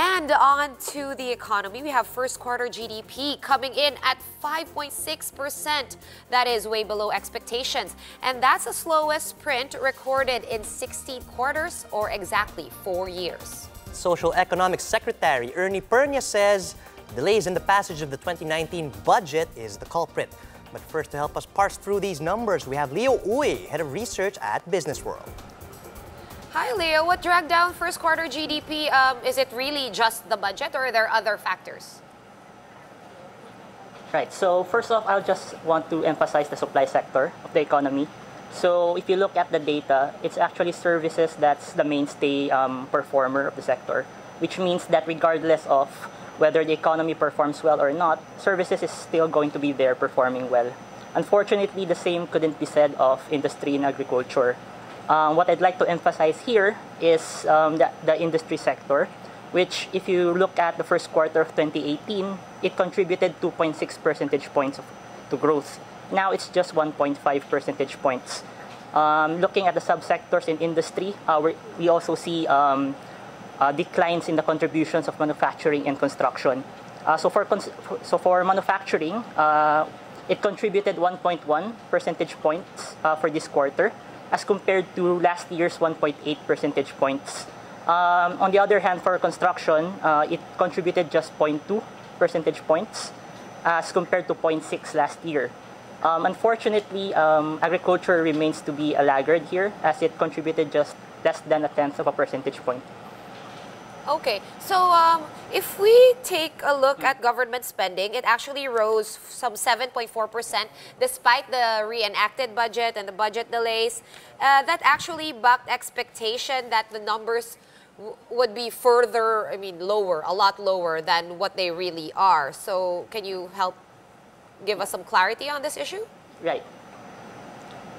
And on to the economy, we have first quarter GDP coming in at 5.6%. That is way below expectations. And that's the slowest print recorded in 16 quarters or exactly four years. Social Economic Secretary Ernie Pernia says delays in the passage of the 2019 budget is the culprit. But first, to help us parse through these numbers, we have Leo Uy, Head of Research at BusinessWorld. Hi, Leo. What dragged down first quarter GDP? Um, is it really just the budget or are there other factors? Right. So first off, I'll just want to emphasize the supply sector of the economy. So if you look at the data, it's actually services that's the mainstay um, performer of the sector, which means that regardless of whether the economy performs well or not, services is still going to be there performing well. Unfortunately, the same couldn't be said of industry and agriculture. Um, what I'd like to emphasize here is um, the, the industry sector, which if you look at the first quarter of 2018, it contributed 2.6 percentage points of, to growth. Now it's just 1.5 percentage points. Um, looking at the subsectors in industry, uh, we also see um, uh, declines in the contributions of manufacturing and construction. Uh, so, for so for manufacturing, uh, it contributed 1.1 percentage points uh, for this quarter as compared to last year's 1.8 percentage points. Um, on the other hand, for construction, uh, it contributed just 0.2 percentage points as compared to 0.6 last year. Um, unfortunately, um, agriculture remains to be a laggard here as it contributed just less than a tenth of a percentage point. Okay, so um, if we take a look at government spending, it actually rose some 7.4% despite the reenacted budget and the budget delays. Uh, that actually bucked expectation that the numbers would be further, I mean, lower, a lot lower than what they really are. So can you help give us some clarity on this issue? Right.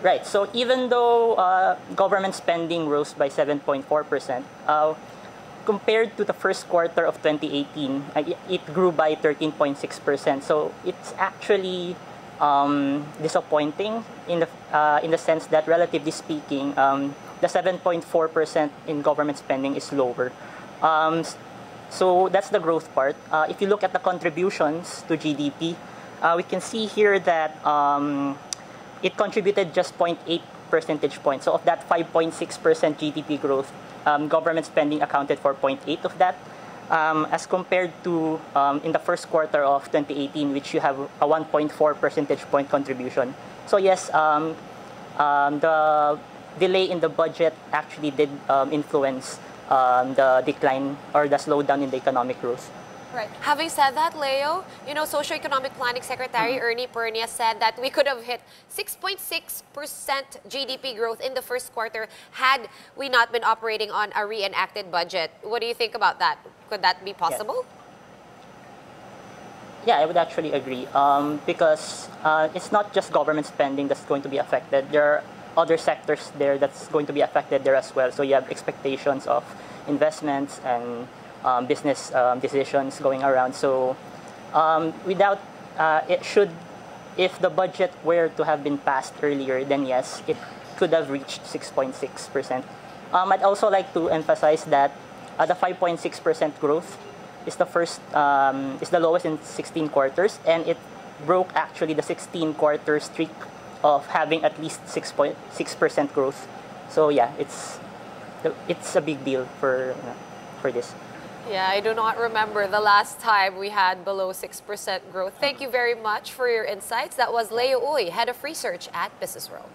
Right. So even though uh, government spending rose by 7.4%, uh, compared to the first quarter of 2018, uh, it grew by 13.6%. So it's actually um, disappointing in the uh, in the sense that, relatively speaking, um, the 7.4% in government spending is lower. Um, so that's the growth part. Uh, if you look at the contributions to GDP, uh, we can see here that um, it contributed just 0.8 percentage points. So of that 5.6% GDP growth, um, government spending accounted for 0.8 of that, um, as compared to um, in the first quarter of 2018, which you have a 1.4 percentage point contribution. So yes, um, um, the delay in the budget actually did um, influence the decline or the slowdown in the economic growth. Right. Having said that, Leo, you know, Socioeconomic Planning Secretary mm -hmm. Ernie Pernia said that we could have hit 6.6% GDP growth in the first quarter had we not been operating on a reenacted budget. What do you think about that? Could that be possible? Yeah, yeah I would actually agree um, because uh, it's not just government spending that's going to be affected. There are other sectors there that's going to be affected there as well. So you have expectations of investments and um, business um, decisions going around. So um, without uh, it should, if the budget were to have been passed earlier, then yes, it could have reached 6.6 percent. Um, I'd also like to emphasize that uh, the 5.6 percent growth is the first um, is the lowest in 16 quarters, and it broke actually the 16 quarter streak of having at least 6.6 percent growth. So yeah, it's it's a big deal for uh, for this. Yeah, I do not remember the last time we had below 6% growth. Thank you very much for your insights. That was Leo Uy, Head of Research at BusinessWorld.